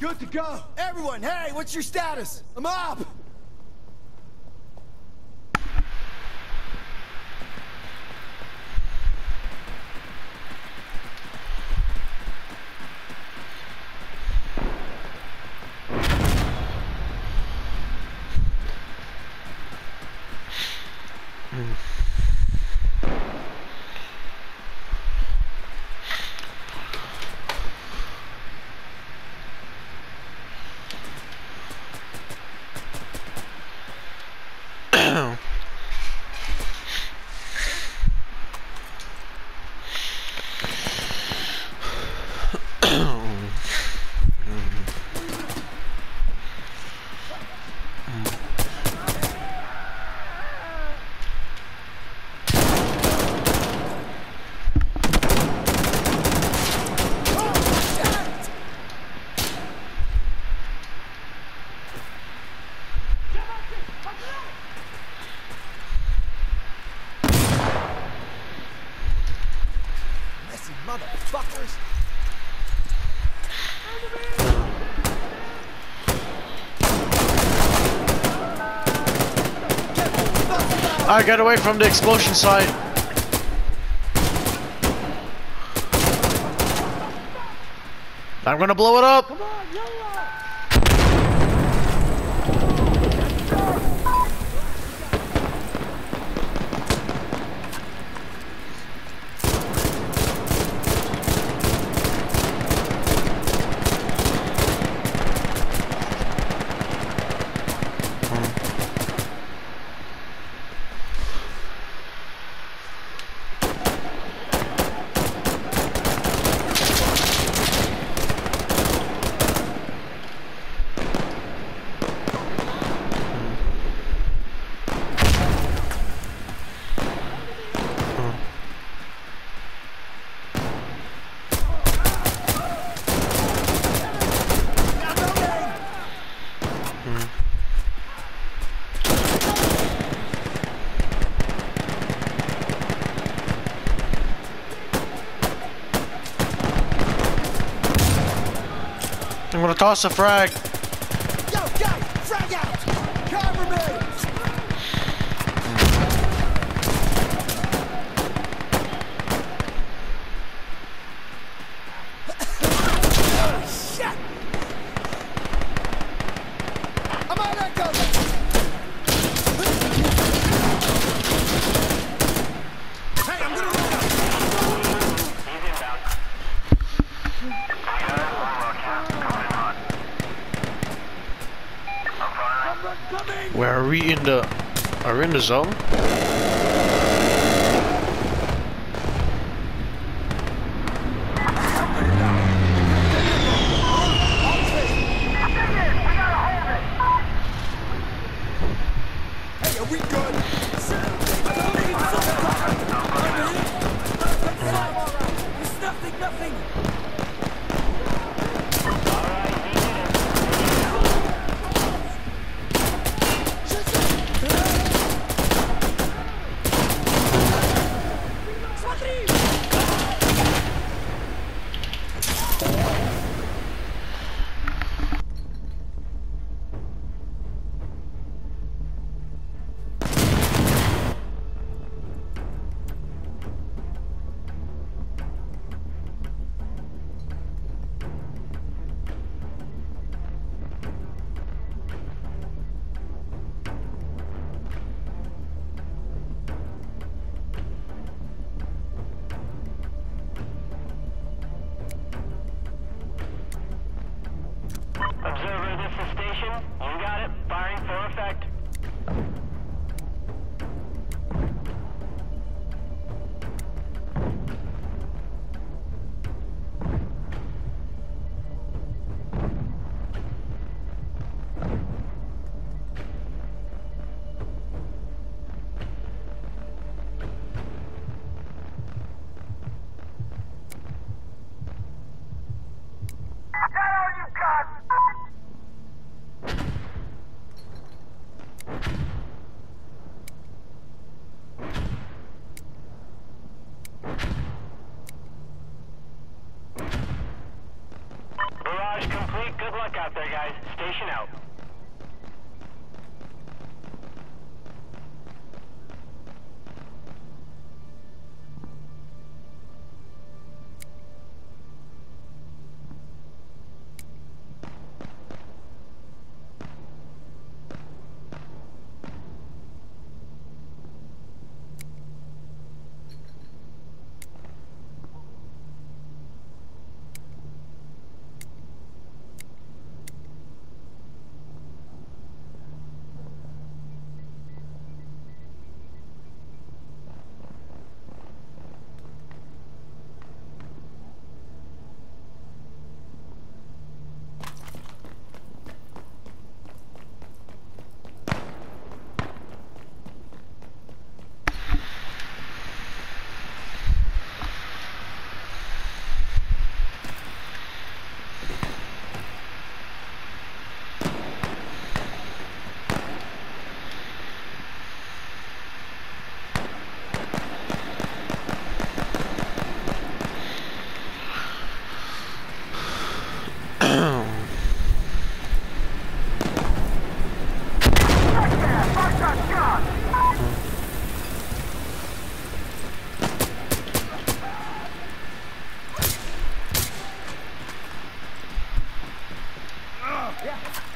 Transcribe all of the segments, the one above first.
Good to go. Everyone, hey, what's your status? I'm up. I got away from the explosion site. I'm gonna blow it up. Toss a frag. Yo, guys, frag out! Cover me! Oh, shit! I'm on that cover! Hey, I'm gonna run out! Where are we in the? Are we in the zone? Observer, this is station. You got it. Firing for effect. Station out.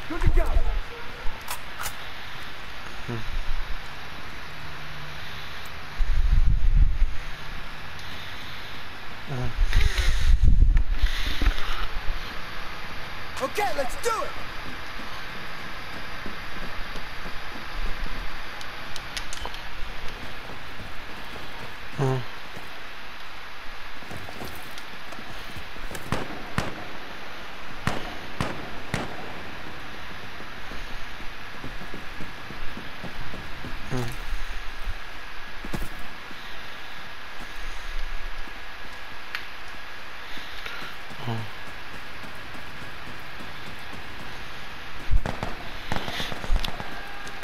Good to go. Okay, let's do it. Contact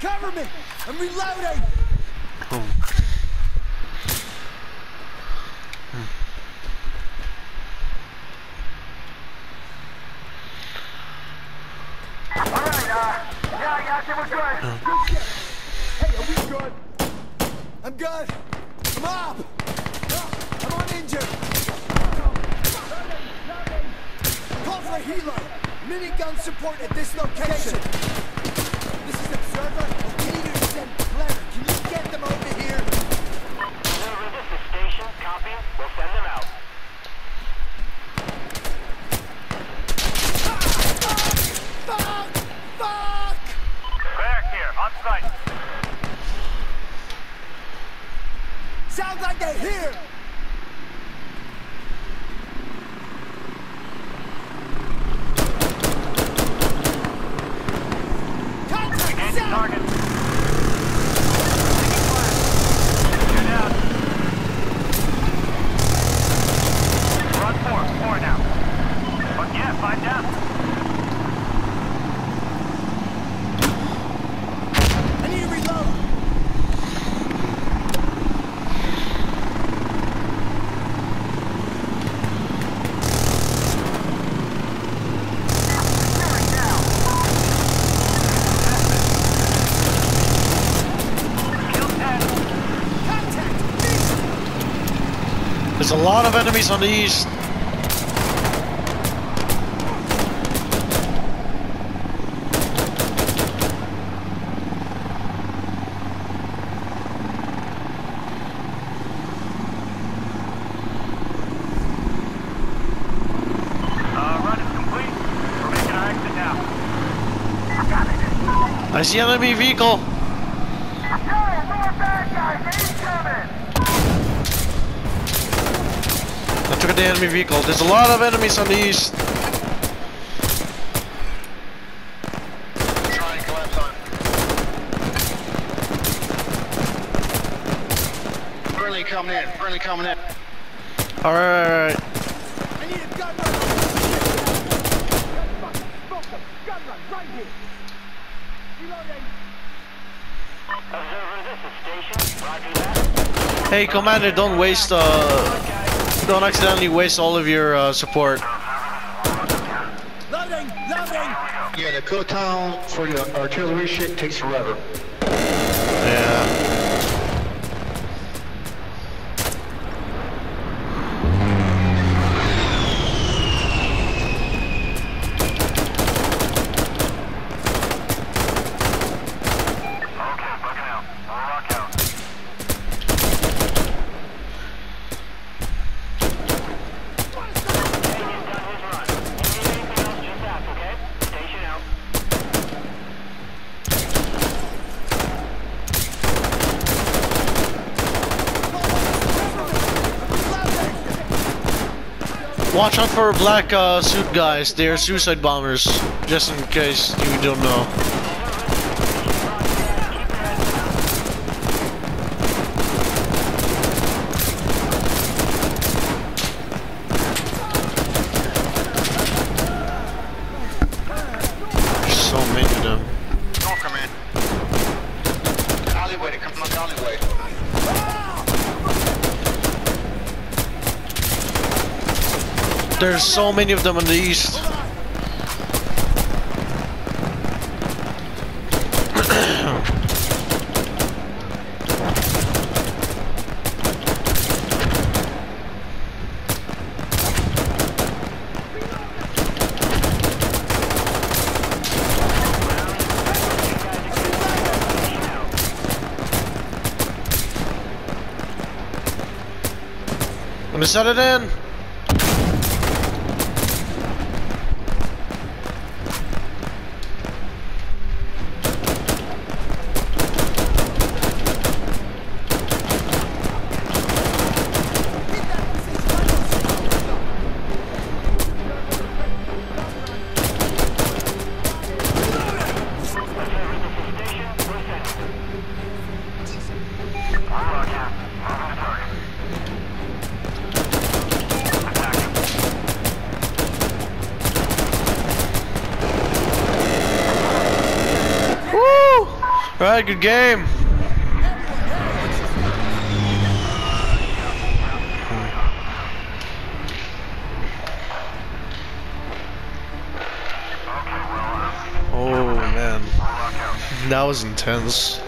Cover me! I'm reloading! Alright, uh, yeah, I got you, we're good. Good shit. Hey, are we good? I'm good. I'm up! I'm uninjured! Call for a healer! Minigun support at this location! This is Observer. We need you to send Blair. Can you get them over here? Observer, this is station. Copy. We'll send them out. Fuck! Fuck! Cleric here, on site. Sounds like they're here! Contact Engage south! Target. There's a lot of enemies on the east. I see enemy vehicle. Yo, more bad guys took the enemy vehicle. There's a lot of enemies on the east. Trying to collapse on. Friendly coming in. Friendly coming in. Alright, alright. I need a gun run. Gun smoke. Gun run right here. Reloading. Observer, this is station. Roger. Hey, Commander, don't waste, uh... Don't accidentally waste all of your uh, support. Loading. Loading. Yeah, the cooldown for your artillery shit takes forever. Yeah. Okay, looking out. We'll rock out. Hey, he's done his run. If you need anything else, just ask, okay? Station out. Watch out for black uh, suit guys. They're suicide bombers. Just in case you don't know. There's so many of them. Don't come in. Alleyway, they come from the alleyway. There's so many of them on the east. Let me set it in. Right, good game. Oh man, that was intense.